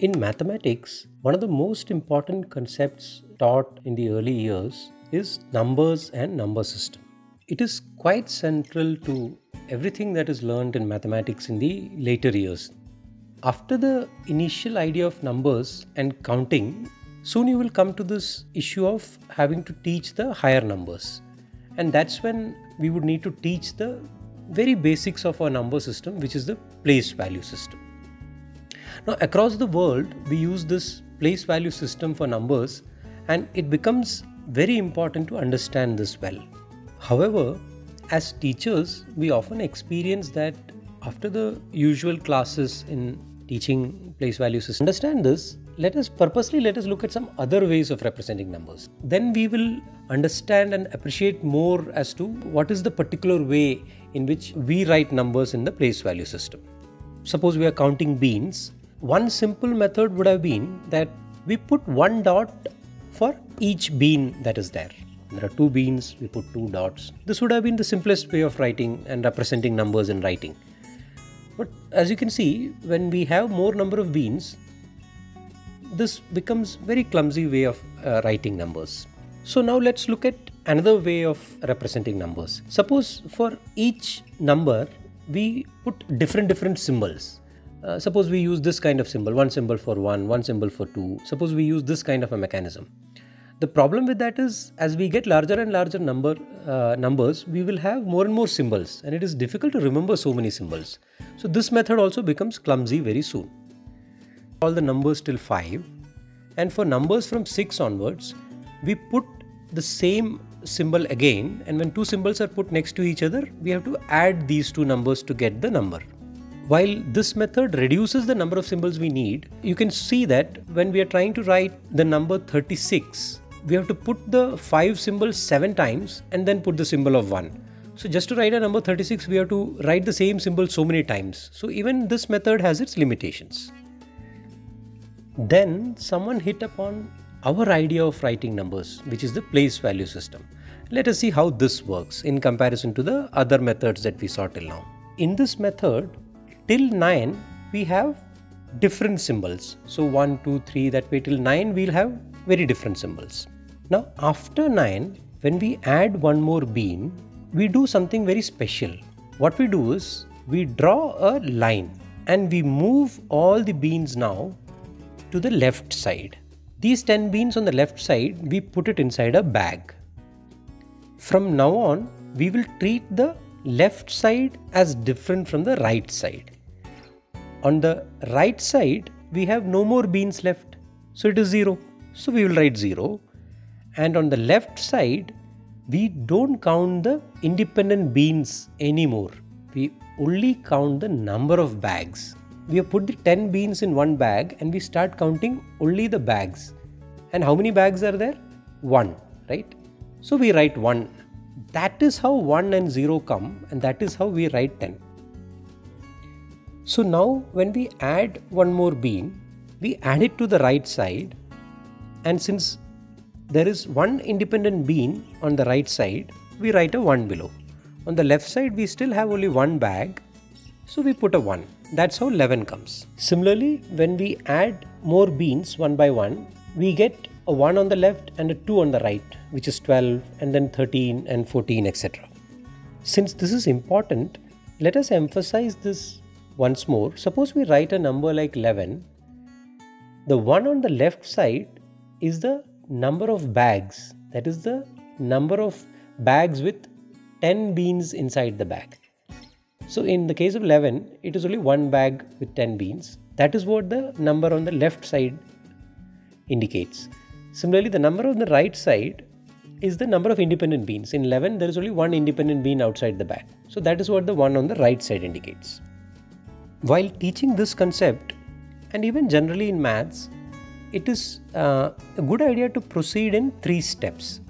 In mathematics, one of the most important concepts taught in the early years is numbers and number system. It is quite central to everything that is learned in mathematics in the later years. After the initial idea of numbers and counting, soon you will come to this issue of having to teach the higher numbers. And that's when we would need to teach the very basics of our number system, which is the place value system. Now, across the world, we use this place value system for numbers, and it becomes very important to understand this well. However, as teachers, we often experience that after the usual classes in teaching place value system, understand this, let us purposely let us look at some other ways of representing numbers. Then we will understand and appreciate more as to what is the particular way in which we write numbers in the place value system. Suppose we are counting beans. One simple method would have been that we put one dot for each bean that is there. There are two beans, we put two dots. This would have been the simplest way of writing and representing numbers in writing. But as you can see, when we have more number of beans, this becomes very clumsy way of uh, writing numbers. So now let's look at another way of representing numbers. Suppose for each number we put different different symbols. Uh, suppose we use this kind of symbol, one symbol for 1, one symbol for 2. Suppose we use this kind of a mechanism. The problem with that is as we get larger and larger number uh, numbers, we will have more and more symbols and it is difficult to remember so many symbols. So this method also becomes clumsy very soon. All the numbers till 5 and for numbers from 6 onwards, we put the same symbol again and when two symbols are put next to each other, we have to add these two numbers to get the number. While this method reduces the number of symbols we need, you can see that when we are trying to write the number 36, we have to put the 5 symbols 7 times and then put the symbol of 1. So just to write a number 36, we have to write the same symbol so many times. So even this method has its limitations. Then someone hit upon our idea of writing numbers, which is the place value system. Let us see how this works in comparison to the other methods that we saw till now. In this method, till 9, we have different symbols. So 1, 2, 3, that way till 9, we'll have very different symbols. Now after 9, when we add one more bean, we do something very special. What we do is, we draw a line and we move all the beans now to the left side. These 10 beans on the left side, we put it inside a bag. From now on, we will treat the left side as different from the right side. On the right side, we have no more beans left, so it is 0. So we will write 0. And on the left side, we don't count the independent beans anymore. We only count the number of bags. We have put the 10 beans in one bag and we start counting only the bags. And how many bags are there? 1, right? So we write 1. That is how 1 and 0 come and that is how we write 10. So now when we add one more bean, we add it to the right side and since there is one independent bean on the right side, we write a 1 below. On the left side, we still have only one bag, so we put a 1. That's how 11 comes. Similarly, when we add more beans one by one, we get a 1 on the left and a 2 on the right, which is 12, and then 13 and 14, etc. Since this is important, let us emphasize this once more. Suppose we write a number like 11. The 1 on the left side is the number of bags, that is the number of bags with 10 beans inside the bag. So in the case of 11, it is only one bag with 10 beans. That is what the number on the left side indicates. Similarly, the number on the right side is the number of independent beans. In 11, there is only one independent bean outside the bag. So that is what the one on the right side indicates. While teaching this concept, and even generally in maths, it is uh, a good idea to proceed in three steps.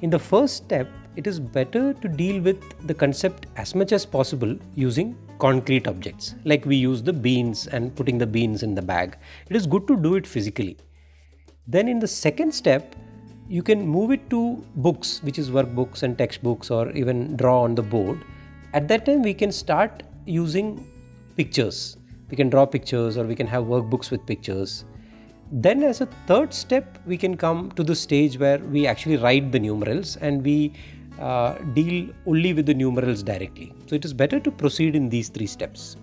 In the first step, it is better to deal with the concept as much as possible using concrete objects, like we use the beans and putting the beans in the bag. It is good to do it physically. Then, in the second step, you can move it to books, which is workbooks and textbooks, or even draw on the board. At that time, we can start using pictures we can draw pictures or we can have workbooks with pictures. Then as a third step, we can come to the stage where we actually write the numerals and we uh, deal only with the numerals directly. So it is better to proceed in these three steps.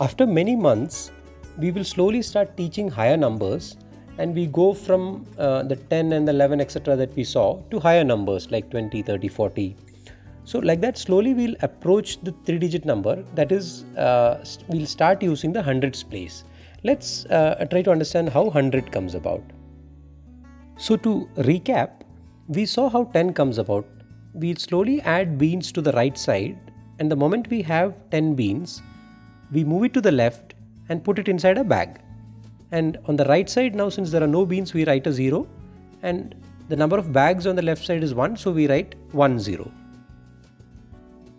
After many months, we will slowly start teaching higher numbers and we go from uh, the 10 and the 11 etc that we saw to higher numbers like 20 30 40 so like that slowly we'll approach the three digit number. That is uh, we'll start using the hundreds place. Let's uh, try to understand how 100 comes about. So to recap we saw how 10 comes about. We'll slowly add beans to the right side and the moment we have 10 beans we move it to the left and put it inside a bag. And on the right side now since there are no beans we write a 0 and the number of bags on the left side is 1 so we write 1 0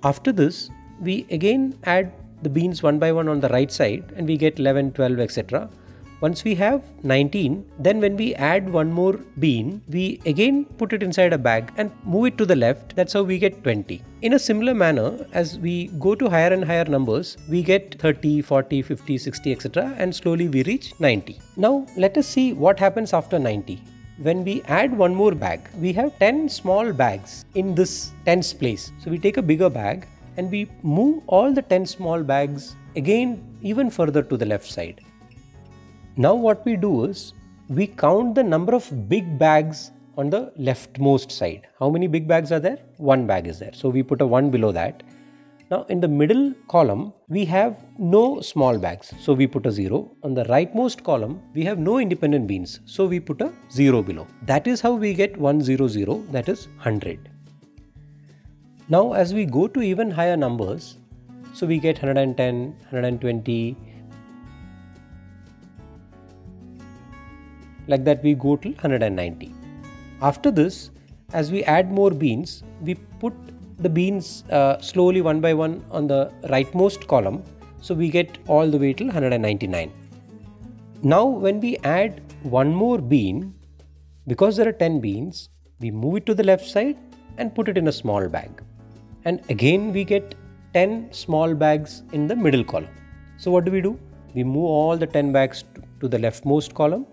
after this, we again add the beans one by one on the right side and we get 11, 12, etc. Once we have 19, then when we add one more bean, we again put it inside a bag and move it to the left. That's how we get 20. In a similar manner, as we go to higher and higher numbers, we get 30, 40, 50, 60, etc. and slowly we reach 90. Now let us see what happens after 90 when we add one more bag, we have 10 small bags in this tens place. So we take a bigger bag and we move all the 10 small bags again even further to the left side. Now what we do is we count the number of big bags on the leftmost side. How many big bags are there? One bag is there. So we put a 1 below that now in the middle column, we have no small bags. So we put a 0. On the rightmost column, we have no independent beans. So we put a 0 below. That is how we get 100, that is 100. Now as we go to even higher numbers, so we get 110, 120, like that we go till 190. After this, as we add more beans, we put the beans uh, slowly one by one on the rightmost column. So we get all the way till 199. Now when we add one more bean, because there are 10 beans, we move it to the left side and put it in a small bag. And again we get 10 small bags in the middle column. So what do we do? We move all the 10 bags to the leftmost column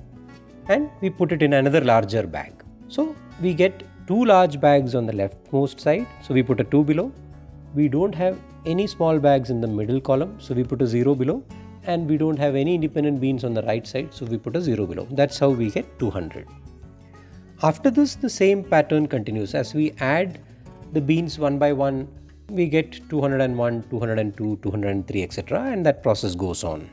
and we put it in another larger bag. So we get two large bags on the leftmost side. So we put a 2 below. We don't have any small bags in the middle column. So we put a 0 below. And we don't have any independent beans on the right side. So we put a 0 below. That's how we get 200. After this, the same pattern continues. As we add the beans one by one, we get 201, 202, 203, etc. And that process goes on.